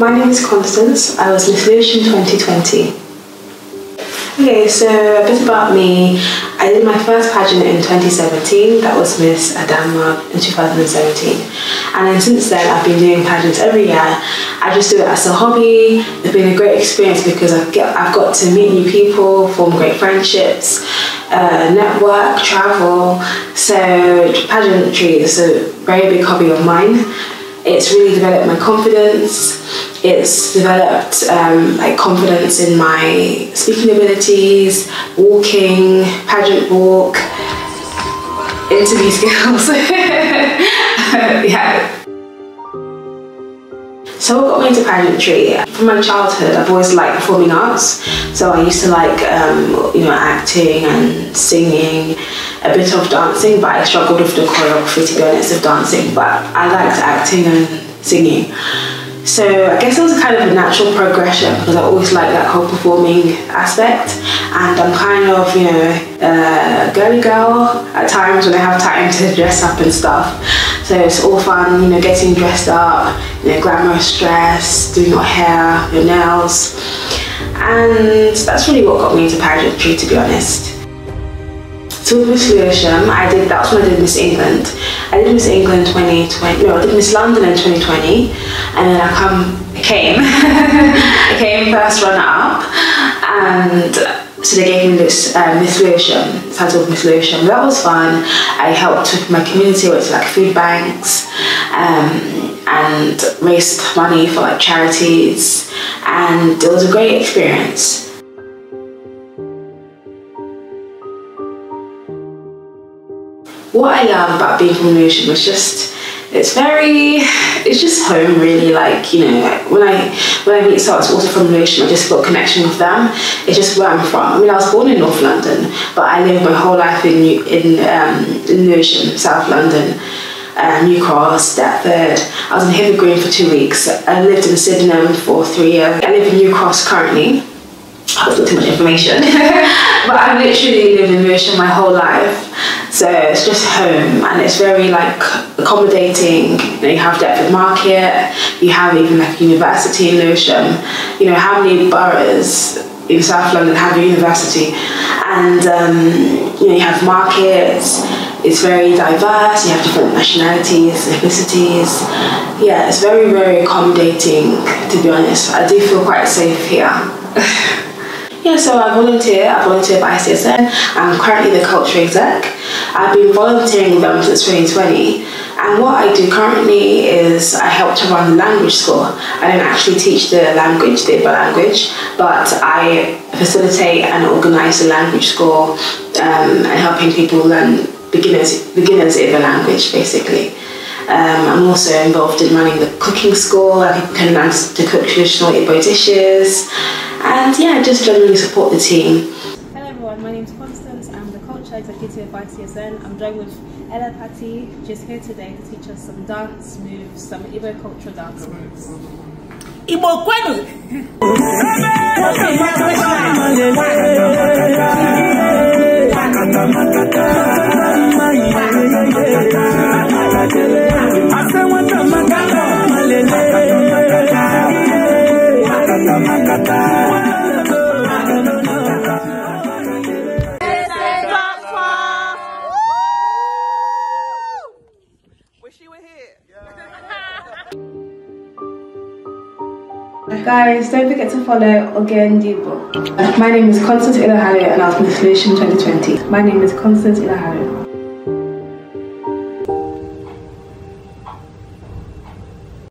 My name is Constance. I was Lewisham 2020. Okay, so a bit about me. I did my first pageant in 2017. That was Miss Adama in 2017. And then since then, I've been doing pageants every year. I just do it as a hobby. It's been a great experience because I've, get, I've got to meet new people, form great friendships, uh, network, travel. So pageantry is a very big hobby of mine. It's really developed my confidence. It's developed um, like confidence in my speaking abilities, walking, pageant walk, interview skills. yeah. So what got me into pageantry? From my childhood, I've always liked performing arts. So I used to like, um, you know, acting and singing, a bit of dancing, but I struggled with the choreography, to be honest, of dancing. But I liked acting and singing. So I guess it was kind of a natural progression because I always liked that whole performing aspect. And I'm kind of, you know, a girly girl at times when I have time to dress up and stuff. So it's all fun, you know, getting dressed up, know, glamorous dress, doing your hair, your nails. And that's really what got me into pageantry, to be honest. So with Miss Lewisham, I did, that was when I did Miss England. I did Miss England 2020, no, I did Miss London in 2020, and then I come, I came, I came first runner up, and so they gave me this um, Miss Lewisham, title of Miss Lewisham. That was fun. I helped with my community, to like food banks, um, and raised money for like charities, and it was a great experience. what I love about being from Lewisham was just it's very it's just home really. Like you know when I when I meet someone also from Lewisham I just got connection with them. It's just where I'm from. I mean I was born in North London but I lived my whole life in in, um, in South London uh, New Cross, Deptford. I was in Hither Green for two weeks. I lived in Sydenham for three years. I live in New Cross currently. I've got too much information. but I've literally lived in Lewisham my whole life. So it's just home and it's very like accommodating. You, know, you have Deptford Market, you have even like university in Lewisham. You know, how many boroughs in South London have a university? And um, you know, you have markets, it's very diverse, you have different nationalities, ethnicities. Yeah, it's very, very accommodating to be honest. I do feel quite safe here. Yeah, so I volunteer. I volunteer by ICSN. I'm currently the culture exec. I've been volunteering with them since 2020. And what I do currently is I help to run the language school. I don't actually teach the language, the language, but I facilitate and organise the language school um, and helping people learn beginners, beginners Igbo language, basically. Um, I'm also involved in running the cooking school, where people can learn to cook traditional Igbo dishes and yeah, just generally support the team. Hello everyone, my name is Constance. I'm the culture executive at ICSN. I'm joined with Ella Patti. just here today to teach us some dance moves, some Igbo cultural dance moves. Igbo kwenu! Guys, don't forget to follow Oge Ndigbo. My name is Constance Iloghalu and I was Miss Lewisham 2020. My name is Constance Iloghalu.